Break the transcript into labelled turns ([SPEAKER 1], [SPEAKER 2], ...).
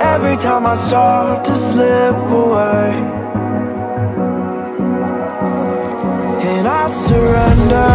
[SPEAKER 1] every time I start to slip away. And I surrender.